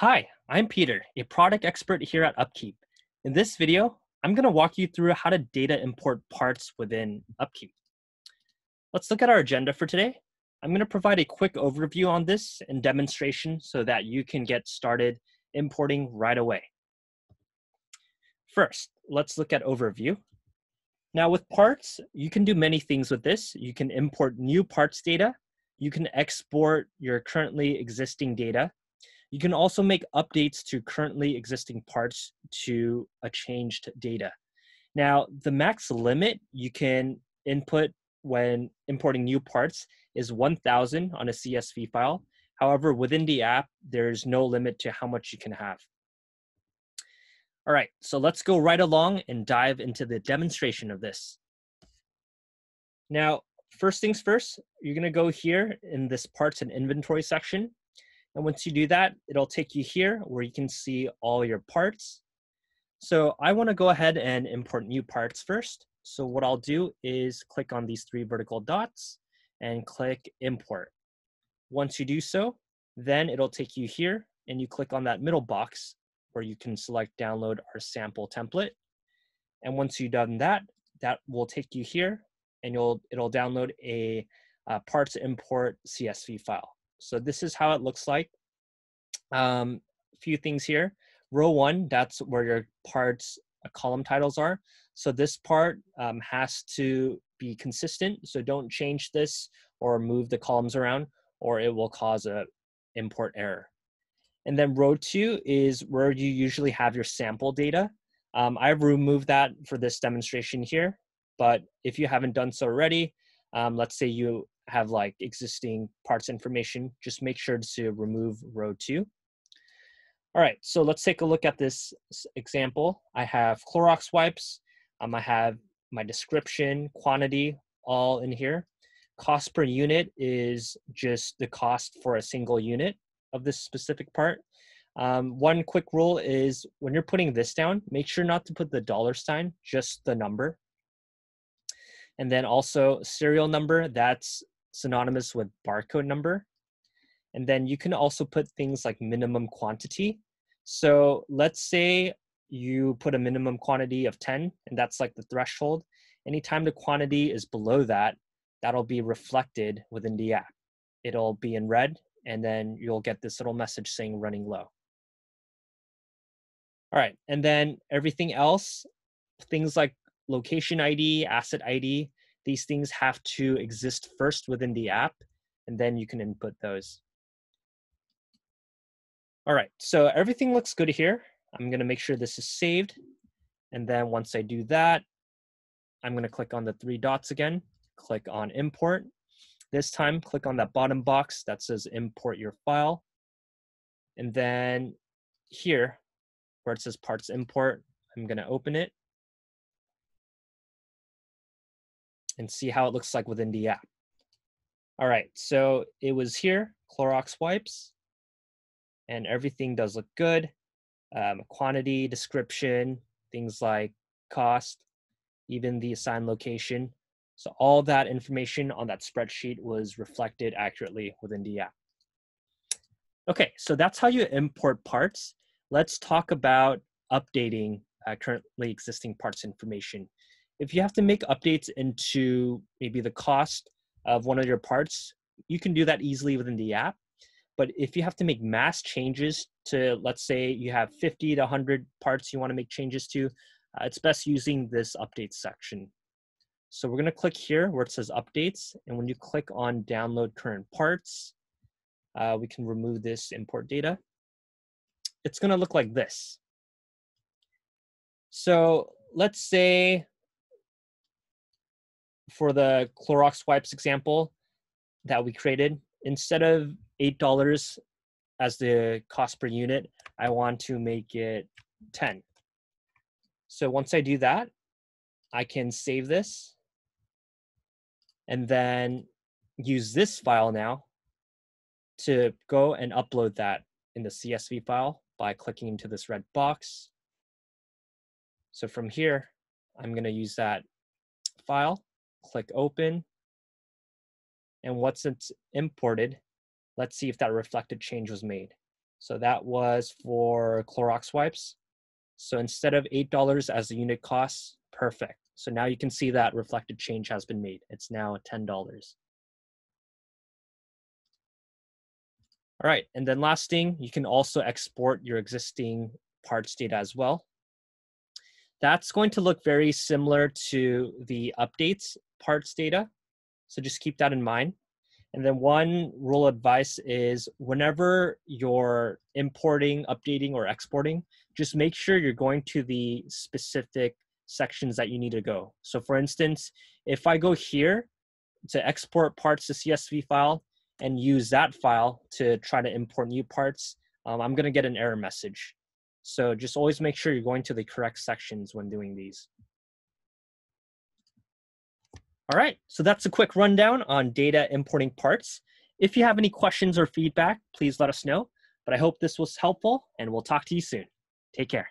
Hi, I'm Peter, a product expert here at Upkeep. In this video, I'm going to walk you through how to data import parts within Upkeep. Let's look at our agenda for today. I'm going to provide a quick overview on this and demonstration so that you can get started importing right away. First, let's look at overview. Now with parts, you can do many things with this. You can import new parts data. You can export your currently existing data you can also make updates to currently existing parts to a changed data. Now, the max limit you can input when importing new parts is 1000 on a CSV file. However, within the app, there's no limit to how much you can have. All right, so let's go right along and dive into the demonstration of this. Now, first things first, you're gonna go here in this parts and inventory section. And once you do that, it'll take you here where you can see all your parts. So I wanna go ahead and import new parts first. So what I'll do is click on these three vertical dots and click import. Once you do so, then it'll take you here and you click on that middle box where you can select download our sample template. And once you've done that, that will take you here and you'll it'll download a uh, parts import CSV file. So this is how it looks like. Um, a few things here. Row one, that's where your parts uh, column titles are. So this part um, has to be consistent. So don't change this or move the columns around or it will cause a import error. And then row two is where you usually have your sample data. Um, I've removed that for this demonstration here, but if you haven't done so already, um, let's say you have like existing parts information, just make sure to remove row two. All right, so let's take a look at this example. I have Clorox wipes. Um, I have my description, quantity, all in here. Cost per unit is just the cost for a single unit of this specific part. Um, one quick rule is when you're putting this down, make sure not to put the dollar sign, just the number. And then also serial number, that's synonymous with barcode number. And then you can also put things like minimum quantity. So let's say you put a minimum quantity of 10, and that's like the threshold. Anytime the quantity is below that, that'll be reflected within the app. It'll be in red, and then you'll get this little message saying running low. All right, and then everything else, things like location ID, asset ID, these things have to exist first within the app, and then you can input those. All right, so everything looks good here. I'm gonna make sure this is saved. And then once I do that, I'm gonna click on the three dots again, click on import. This time, click on that bottom box that says import your file. And then here, where it says parts import, I'm gonna open it. And see how it looks like within the app. All right, so it was here, Clorox wipes, and everything does look good. Um, quantity, description, things like cost, even the assigned location. So all that information on that spreadsheet was reflected accurately within the app. Okay, so that's how you import parts. Let's talk about updating uh, currently existing parts information if you have to make updates into maybe the cost of one of your parts, you can do that easily within the app. But if you have to make mass changes to, let's say you have 50 to 100 parts you want to make changes to, uh, it's best using this updates section. So we're going to click here where it says updates. And when you click on download current parts, uh, we can remove this import data. It's going to look like this. So let's say for the Clorox wipes example that we created, instead of $8 as the cost per unit, I want to make it 10. So once I do that, I can save this and then use this file now to go and upload that in the CSV file by clicking into this red box. So from here, I'm going to use that file click open. And once it's imported, let's see if that reflected change was made. So that was for Clorox wipes. So instead of $8 as the unit cost, perfect. So now you can see that reflected change has been made. It's now $10. All right, and then last thing, you can also export your existing parts data as well. That's going to look very similar to the updates parts data. So just keep that in mind. And then one rule of advice is whenever you're importing, updating, or exporting, just make sure you're going to the specific sections that you need to go. So for instance, if I go here to export parts to CSV file and use that file to try to import new parts, um, I'm gonna get an error message. So just always make sure you're going to the correct sections when doing these. All right, so that's a quick rundown on data importing parts. If you have any questions or feedback, please let us know. But I hope this was helpful and we'll talk to you soon. Take care.